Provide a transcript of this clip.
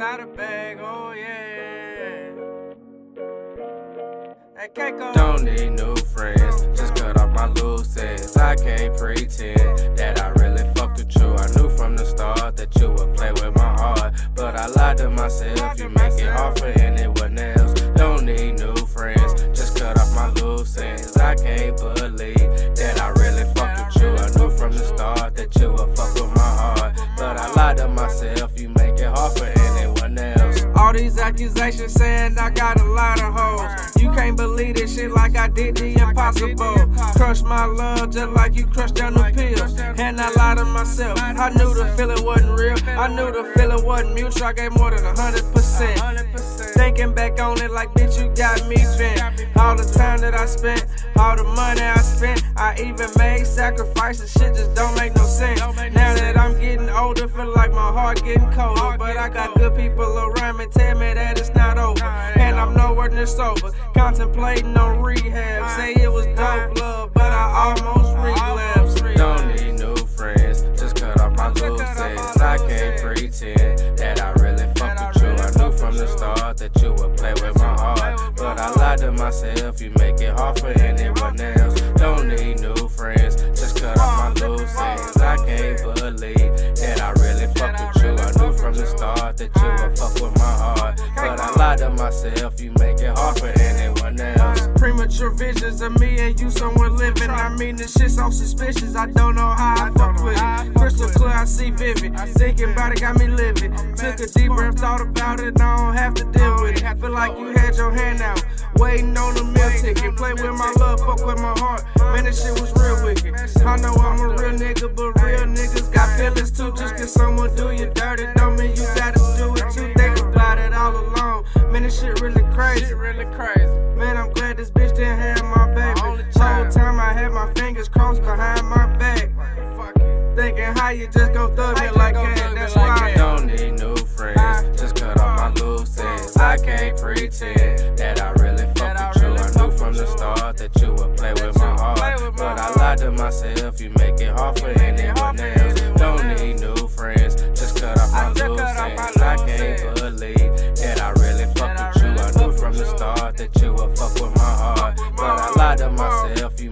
inside a bag, oh yeah. Don't need new friends, just cut off my loose ends. I can't pretend that I really fucked with you. I knew from the start that you would play with my heart, but I lied to myself. You make it hard for anyone else. Don't need new friends, just cut off my loose ends. I can't believe that I really fucked with you. I knew from the start that you would fuck with my heart, but I lied to myself. All these accusations saying I got a lot of hoes. You can't believe this shit like I did the impossible. Crush my love just like you crushed down the pills. And I lied to myself. I knew the feeling wasn't real. I knew the feeling wasn't mutual. I gave more than a hundred percent. Thinking back on it like bitch, you got me bent. All the time that I spent, all the money I spent, I even made sacrifices. Shit just don't make no sense. Now that I'm getting older, feel like my heart getting colder. But I got good people around me, tell me that it's not over. And I'm nowhere near sober. Contemplating on rehab. Say it was dope love, but I almost relapsed. Don't need new friends, just cut off my loose ends. I can't pretend that I really fucked with you. I knew from the start that you would play with my heart, but I lied to myself. You make it hard for anyone else. Don't need myself. You make it hard for anyone else. Premature visions of me and you somewhere living. I mean, this shit's so suspicious. I don't know how I fuck with it. Crystal clear, I see vivid. Thinking about it got me living. Took a deep breath, thought about it. I don't have to deal with it. Feel like you had your hand out, waiting on the meal ticket. Play with my love, fuck with my heart. Man, this shit was real wicked. I know I'm a real nigga, but real niggas got feelings too. Just cause someone do you dirty, this shit really crazy. really crazy. Man, I'm glad this bitch didn't have my baby. Whole time I had my fingers crossed behind my back. Thinking how you just go thug me like that. That's why. I Don't need new friends, just cut off my loose ends. I can't pretend that I really fucked with you. I knew from the start that you would play with my heart, but I lied to myself. You make it hard for anyone that you would fuck with my heart, but I lied to myself. You